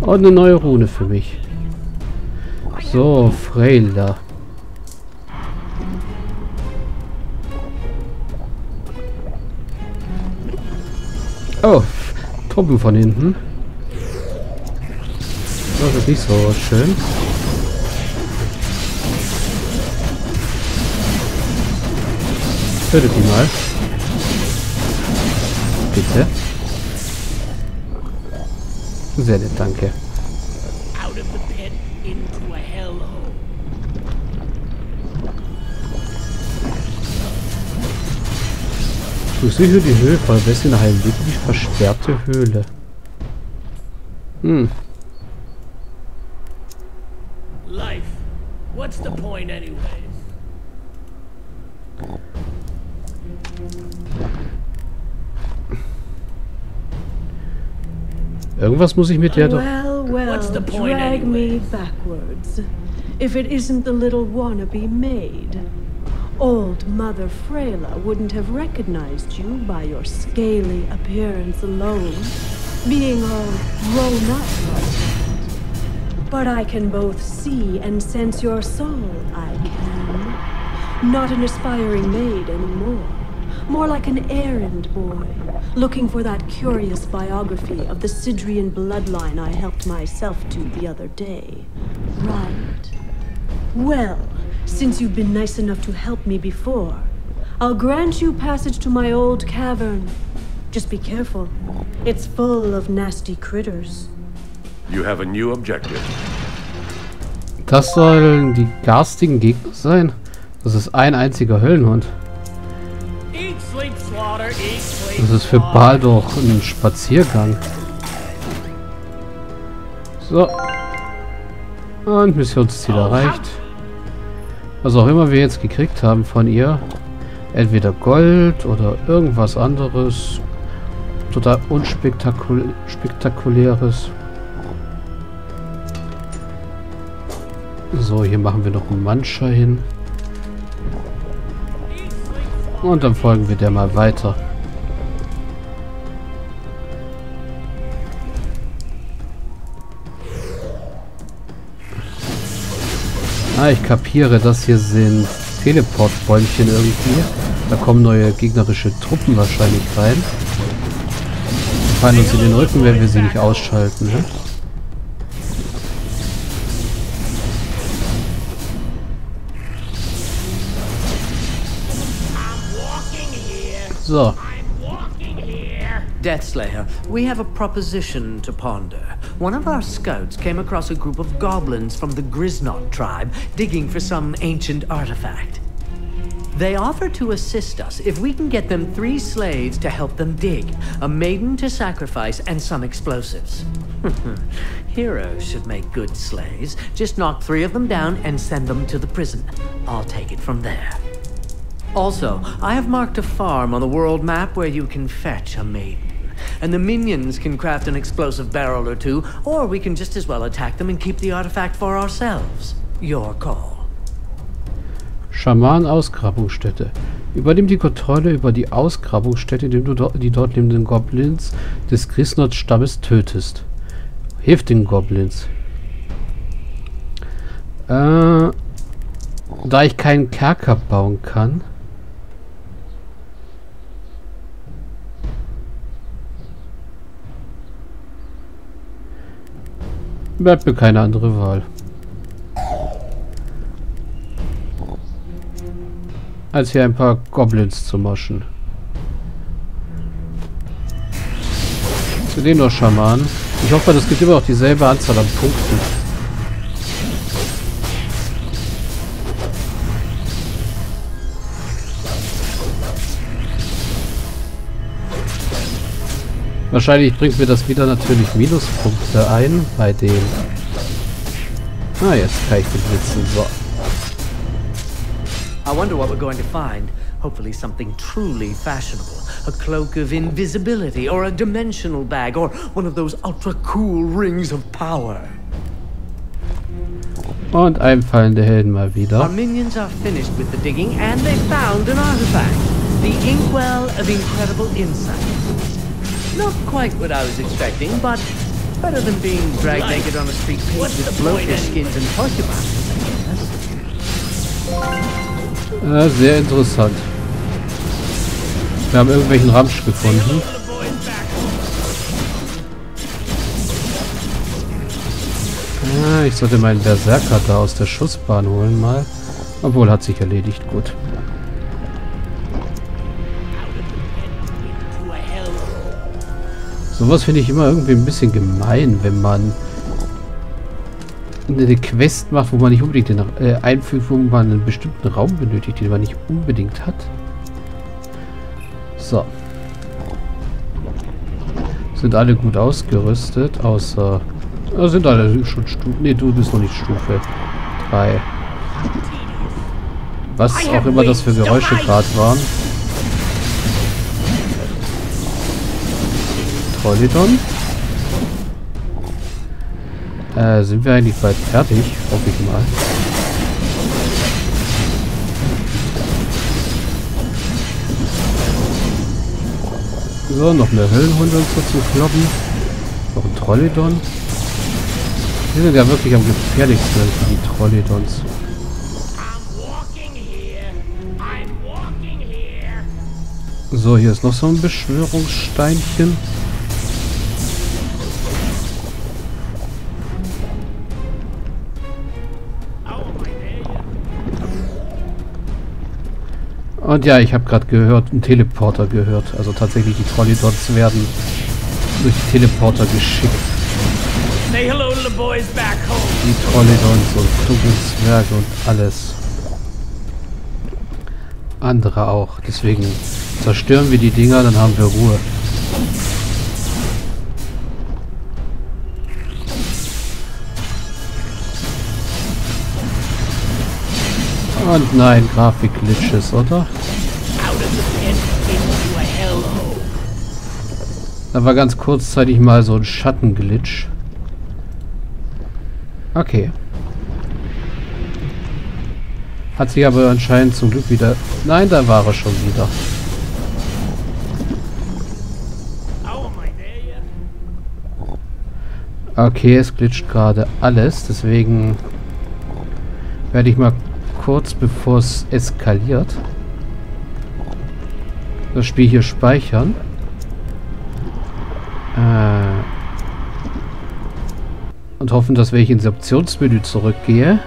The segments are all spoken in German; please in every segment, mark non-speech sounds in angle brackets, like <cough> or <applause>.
Und eine neue Rune für mich. So, Freyla. Oh, Truppen von hinten. Das ist nicht so schön. Tötet die mal. Bitte. Sehr nett, danke. A hellhole. Durchsuche die Höhle voll Wessin eine wirklich versperrte Höhle. Hm. Irgendwas muss ich mit der doch... Well, well, What's the point drag me backwards. If it isn't the little wannabe maid. Old Mother Freyla wouldn't have recognized you by your scaly appearance alone, being all grown up like. But I can both see and sense your soul, I can. Not an aspiring maid anymore. More like an errand boy, looking for that curious biography of the Sidrian bloodline I helped myself to the other day. Right. Well, since you've been nice enough to help me before, I'll grant you passage to my old cavern. Just be careful. It's full of nasty critters. You have a new objective. Das sollen die garstigen Gegner sein? Das ist ein einziger Höllenhund. Das ist für. Baal doch ein Spaziergang. So. Und Missionsziel erreicht. Was auch immer wir jetzt gekriegt haben von ihr. Entweder Gold oder irgendwas anderes. Total unspektakuläres. So, hier machen wir noch einen Mancha hin. Und dann folgen wir der mal weiter. Ah, ich kapiere, das hier sind Teleportbäumchen irgendwie. Da kommen neue gegnerische Truppen wahrscheinlich rein. Die fallen uns in den Rücken, wenn wir sie nicht ausschalten. Ne? So. Deathslayer, we have a proposition to ponder. One of our scouts came across a group of goblins from the Griznot tribe digging for some ancient artifact. They offer to assist us if we can get them three slaves to help them dig, a maiden to sacrifice, and some explosives. <laughs> Heroes should make good slaves. Just knock three of them down and send them to the prison. I'll take it from there. Also, I have marked a farm on the world map where you can fetch a maiden. And the minions can craft an explosive barrel or two, or we can just as well attack them and keep the artifact for ourselves. Your call. Schaman-Ausgrabungsstätte. Übernimm die Kontrolle über die Ausgrabungsstätte, indem du die dort lebenden Goblins des Grisnot-Stammes tötest. Hilf den Goblins. Äh, da ich keinen Kerker bauen kann. Bleibt mir keine andere Wahl. als hier ein paar Goblins zu moschen. Zu denen noch Schamanen. Ich hoffe, das gibt immer noch dieselbe Anzahl an Punkten. Wahrscheinlich bringt mir das wieder natürlich Minuspunkte ein bei den... Ah, jetzt kann ich den blitzen. So. I wonder what we're going to find. Hopefully, something truly fashionable. A cloak of invisibility, or a dimensional bag, or one of those ultra cool rings of power. Und einfallende Helden mal Our wieder. minions are finished with the digging, and they found an artifact. The Inkwell of Incredible Insight. Not quite what I was expecting, but Better than being dragged naked on a street paved with blowfish skins and porcupines. Äh, sehr interessant. Wir haben irgendwelchen Ramsch gefunden. Ah, ich sollte meinen Berserker da aus der Schussbahn holen mal. Obwohl, hat sich erledigt. Gut. Sowas finde ich immer irgendwie ein bisschen gemein, wenn man eine Quest macht, wo man nicht unbedingt den, äh, einfügt, wo man einen bestimmten Raum benötigt, den man nicht unbedingt hat. So. Sind alle gut ausgerüstet, außer... Ah, sind alle schon Stufe... Ne, du bist noch nicht Stufe 3. Was auch immer das für Geräusche gerade waren. Trollidon. Äh, sind wir eigentlich bald fertig? Hoffe ich mal. So, noch mehr Höllenhunde und so zu kloppen. Noch ein Trollidon. Die sind ja wirklich am gefährlichsten, die Trollidons. So, hier ist noch so ein Beschwörungssteinchen. Und ja, ich habe gerade gehört, einen Teleporter gehört. Also tatsächlich, die Trollidons werden durch Teleporter geschickt. Say hello to the boys back home. Die Trollidons und Dunkelzwerge und alles. Andere auch. Deswegen zerstören wir die Dinger, dann haben wir Ruhe. Und nein, Grafik-Glitches, oder? Da war ganz kurzzeitig mal so ein Schattenglitch. Okay. Hat sich aber anscheinend zum Glück wieder... Nein, da war er schon wieder. Okay, es glitscht gerade alles. Deswegen werde ich mal kurz bevor es eskaliert das Spiel hier speichern. Äh, und hoffen, dass wenn ich ins Optionsmenü zurückgehe,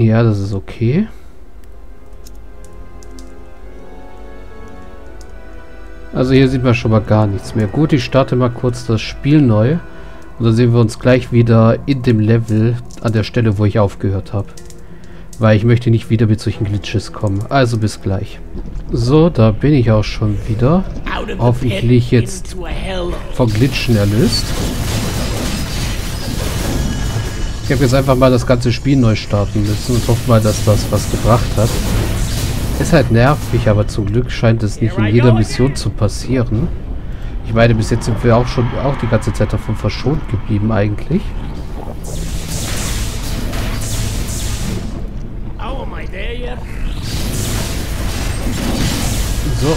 Ja, das ist okay. Also hier sieht man schon mal gar nichts mehr. Gut, ich starte mal kurz das Spiel neu. Und dann sehen wir uns gleich wieder in dem Level an der Stelle, wo ich aufgehört habe. Weil ich möchte nicht wieder mit solchen Glitches kommen. Also bis gleich. So, da bin ich auch schon wieder. Hoffentlich jetzt vom Glitchen erlöst. Ich habe jetzt einfach mal das ganze Spiel neu starten müssen und hoffe mal, dass das was gebracht hat. Ist halt nervig, aber zum Glück scheint es nicht in jeder Mission zu passieren. Ich meine, bis jetzt sind wir auch schon auch die ganze Zeit davon verschont geblieben eigentlich. So.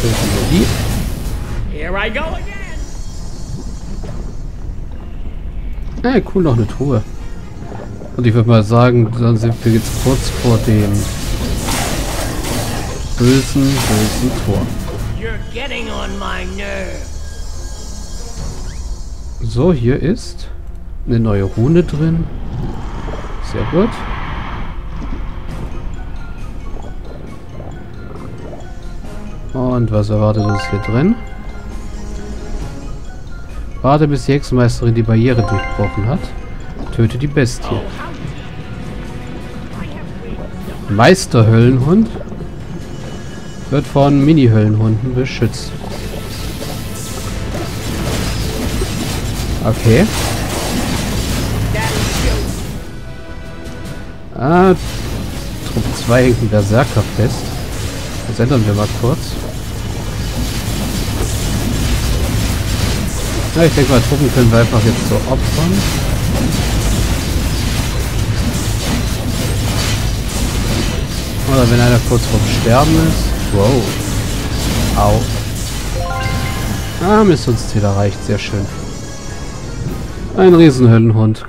Töten wir die. Here I go again. Ey, cool, noch eine Truhe. Und ich würde mal sagen, dann sind wir jetzt kurz vor dem bösen, bösen Tor. So, hier ist eine neue Rune drin. Sehr gut. Und was erwartet uns hier drin? Warte, bis die Hexenmeisterin die Barriere durchbrochen hat. Töte die Bestie. Meisterhöllenhund wird von Mini-Höllenhunden beschützt. Okay. Ah, Trupp 2 hängt ein Berserker fest. Das ändern wir mal kurz. Ja, ich denke mal, Truppen können wir einfach jetzt so opfern. Oder wenn einer kurz vorm Sterben ist. Wow. Au. Ah, Missionsziel erreicht. Sehr schön. Ein Riesenhöllenhund.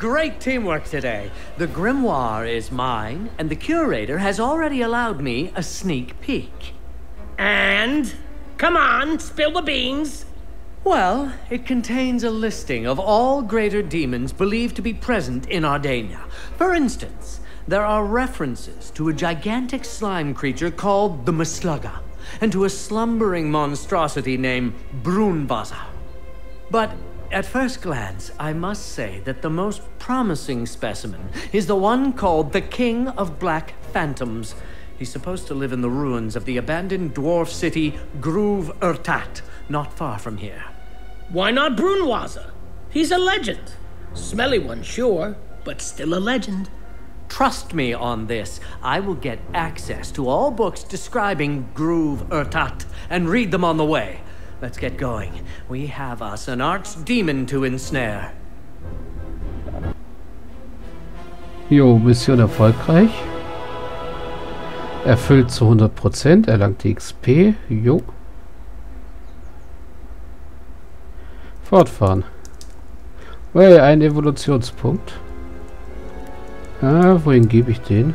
Great teamwork today. The grimoire is mine, and the curator has already allowed me a sneak peek. And? Come on, spill the beans. Well, it contains a listing of all greater demons believed to be present in Ardania. For instance, there are references to a gigantic slime creature called the Maslugga, and to a slumbering monstrosity named Brunvaza. But at first glance, I must say that the most promising specimen is the one called the King of Black Phantoms. He's supposed to live in the ruins of the abandoned dwarf city Groove Urtat, not far from here. Why not Brunwaza? He's a legend. Smelly one, sure, but still a legend. Trust me on this. I will get access to all books describing Groove Urtat and read them on the way. Let's get going. We have us an archdemon to ensnare. Jo, Mission erfolgreich. Erfüllt zu 100%, erlangt die XP. Jo. Fortfahren. Well, ein Evolutionspunkt. Ah, wohin gebe ich den?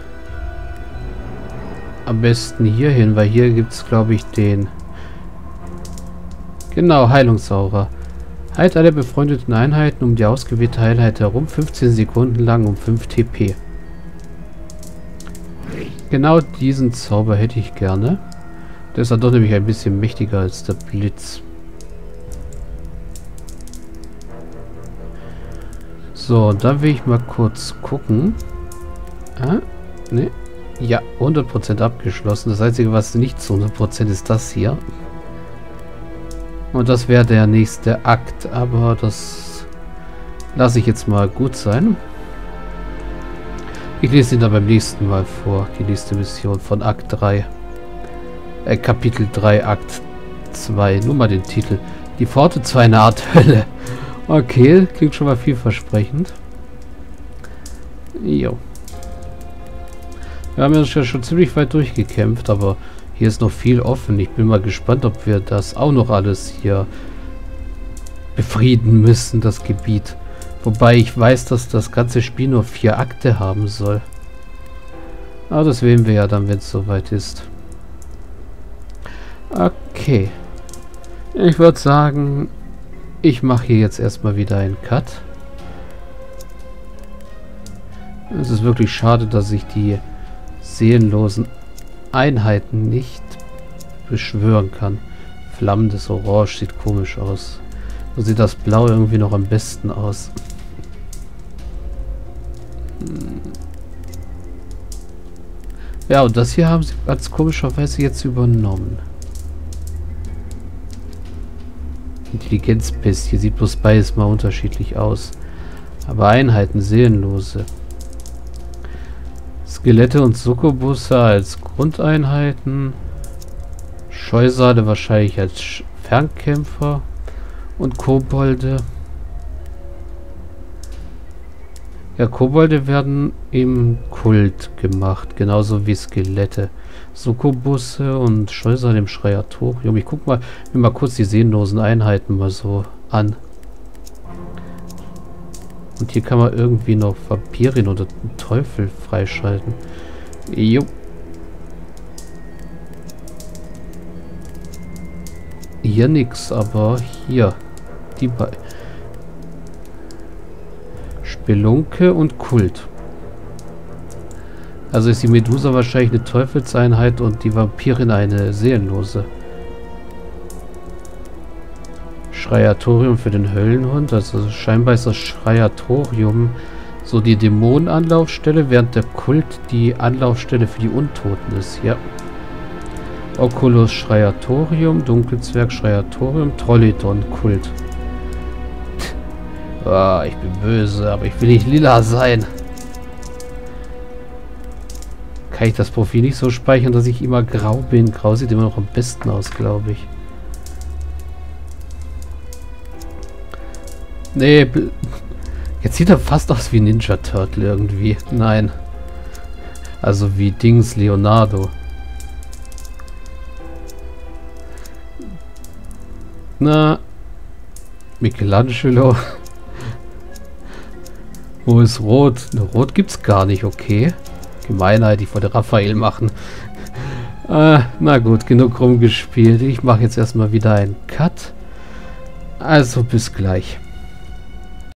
Am besten hier hin, weil hier gibt es, glaube ich, den... Genau, Heilungssaurer. Heilt alle befreundeten Einheiten um die ausgewählte Heilheit herum 15 Sekunden lang um 5 TP. Genau diesen Zauber hätte ich gerne. Der ist dann doch nämlich ein bisschen mächtiger als der Blitz. So, dann will ich mal kurz gucken. Ah, ne. Ja, 100% abgeschlossen. Das Einzige, was nicht zu 100% ist das hier. Und das wäre der nächste Akt. Aber das lasse ich jetzt mal gut sein. Ich lese ihn dann beim nächsten Mal vor. Die nächste Mission von Akt 3. Äh, Kapitel 3, Akt 2. Nur mal den Titel. Die Pforte zu einer Art Hölle. Okay, klingt schon mal vielversprechend. Jo. Wir haben uns ja schon ziemlich weit durchgekämpft, aber hier ist noch viel offen. Ich bin mal gespannt, ob wir das auch noch alles hier befrieden müssen, das Gebiet. Wobei ich weiß, dass das ganze Spiel nur vier Akte haben soll. Aber das wählen wir ja dann, wenn es soweit ist. Okay. Ich würde sagen, ich mache hier jetzt erstmal wieder einen Cut. Es ist wirklich schade, dass ich die seelenlosen Einheiten nicht beschwören kann. Flammendes Orange sieht komisch aus. So sieht das Blau irgendwie noch am besten aus. Hm. Ja, und das hier haben sie ganz komischerweise jetzt übernommen. Intelligenzpest. Hier sieht bloß beides mal unterschiedlich aus. Aber Einheiten, seelenlose. Skelette und Sukkubusse als Grundeinheiten. Scheusale wahrscheinlich als Fernkämpfer. Und Kobolde. Ja, Kobolde werden im Kult gemacht, genauso wie Skelette. Sukkubusse und Scheusal im Schreiatorium. Ich guck mal, mir mal kurz die sehnlosen Einheiten mal so an. Und hier kann man irgendwie noch Vampirin oder Teufel freischalten. Jo. Hier nix, aber hier. Die beiden. Spelunke und Kult. Also ist die Medusa wahrscheinlich eine Teufelseinheit und die Vampirin eine seelenlose. Schreiatorium für den Höllenhund. Also scheinbar ist das Schreiatorium so die Dämonenanlaufstelle, während der Kult die Anlaufstelle für die Untoten ist. Ja. Oculus Schreiatorium, Dunkelzwerg Schreiatorium, Trollidon Kult. <laughs> Ah, ich bin böse, aber ich will nicht lila sein. Kann ich das Profil nicht so speichern, dass ich immer grau bin? Grau sieht immer noch am besten aus, glaube ich. Nee, jetzt sieht er fast aus wie Ninja Turtle irgendwie. Nein. Also wie Dings Leonardo. Na, Michelangelo. <laughs> Wo ist Rot? Rot gibt's gar nicht, okay. Gemeinheit, ich wollte Raphael machen. äh, <laughs> na gut, genug rumgespielt. Ich mache jetzt erstmal wieder einen Cut. Also bis gleich.